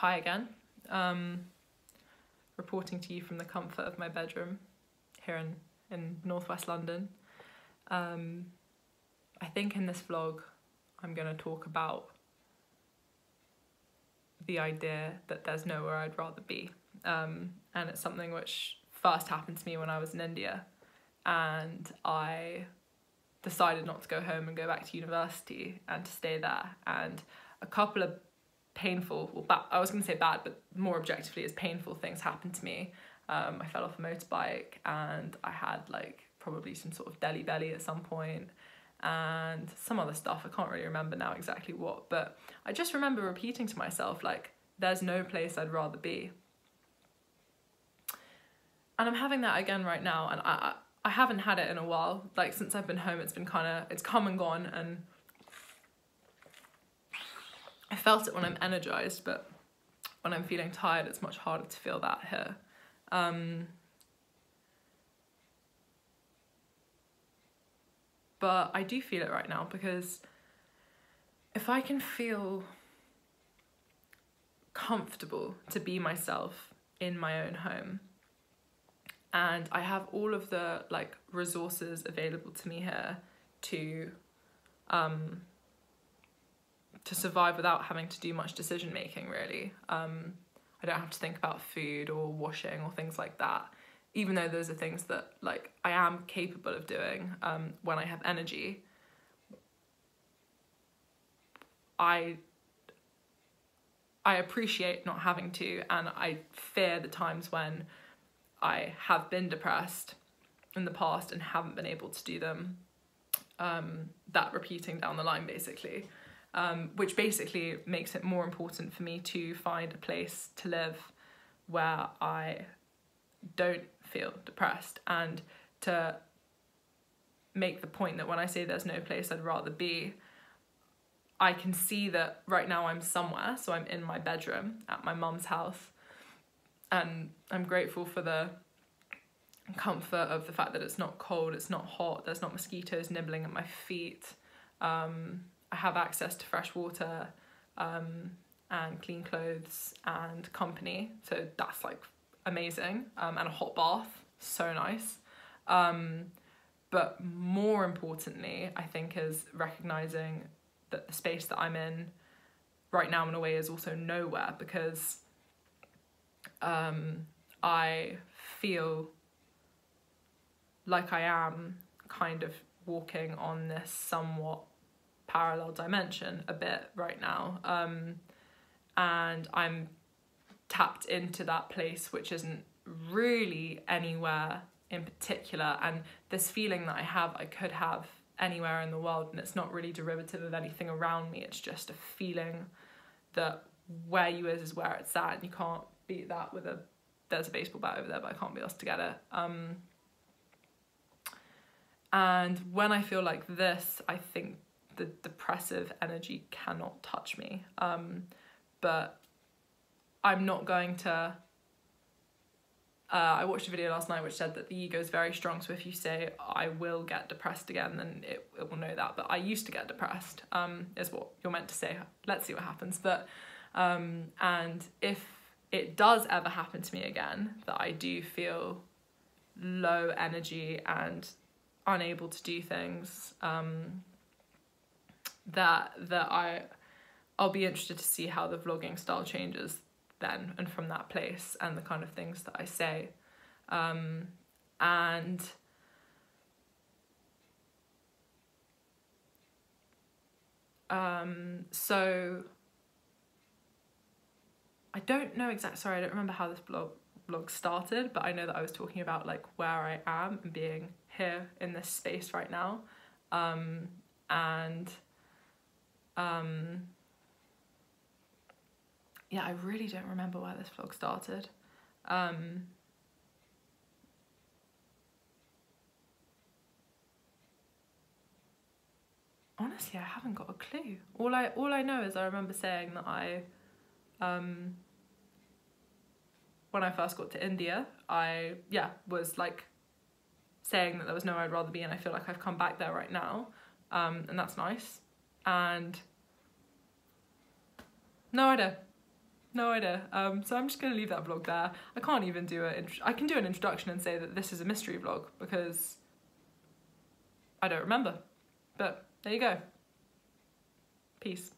Hi again. Um, reporting to you from the comfort of my bedroom here in, in northwest London. Um, I think in this vlog I'm going to talk about the idea that there's nowhere I'd rather be. Um, and it's something which first happened to me when I was in India and I decided not to go home and go back to university and to stay there. And a couple of painful, well, ba- I was going to say bad, but more objectively, as painful things happened to me. Um, I fell off a motorbike and I had like probably some sort of Delhi belly at some point and some other stuff. I can't really remember now exactly what, but I just remember repeating to myself, like, there's no place I'd rather be. And I'm having that again right now, and I, I, I haven't had it in a while. Like, since I've been home, it's been kind of, it's come and gone, and felt it when I'm energized, but when I'm feeling tired, it's much harder to feel that here. Um, but I do feel it right now because if I can feel comfortable to be myself in my own home and I have all of the like resources available to me here to um to survive without having to do much decision making really um I don't have to think about food or washing or things like that even though those are things that like I am capable of doing um, when I have energy, I I appreciate not having to, and I fear the times when I have been depressed in the past and haven't been able to do them. Um, that repeating down the line, basically, um, which basically makes it more important for me to find a place to live where I don't feel depressed and to make the point that when I say there's no place I'd rather be, I can see that right now I'm somewhere. So I'm in my bedroom at my mum's house, and I'm grateful for the comfort of the fact that it's not cold, it's not hot, there's not mosquitoes nibbling at my feet. Um, have access to fresh water um, and clean clothes and company. So that's like amazing um, and a hot bath so nice um, but more importantly i think is recognizing that the space that i'm in right now in a way is also nowhere because um, i feel like i am kind of walking on this somewhat parallel dimension a bit right now um, and i'm tapped into that place which isn't really anywhere in particular. And this feeling that I have I could have anywhere in the world and it's not really derivative of anything around me. It's just a feeling that where you is is where it's at and you can't beat that with a there's a baseball bat over there but I can't be asked to get it. Um, and when I feel like this I think the depressive energy cannot touch me um, but I'm not going to. Uh, I watched a video last night which said that the ego is very strong. So if you say I will get depressed again, then it, it will know that. But I used to get depressed. Um, is what you're meant to say. Let's see what happens. But um, and if it does ever happen to me again, that I do feel low energy and unable to do things, um, that that I I'll be interested to see how the vlogging style changes then and from that place and the kind of things that I say. Um, and um, so I don't know exactly, sorry, I don't remember how this blog blog started, but I know that I was talking about like where I am and being here in this space right now. Um, and um, yeah, I really don't remember where this vlog started. Um, honestly, I haven't got a clue. All I all I know is I remember saying that I, um, when I first got to India, I yeah was like saying that there was nowhere I'd rather be, and I feel like I've come back there right now, um, and that's nice. And no idea no idea. Um, so I'm just gonna leave that vlog there. I can't even do it. I can do an introduction and say that this is a mystery vlog because I don't remember. But there you go. Peace.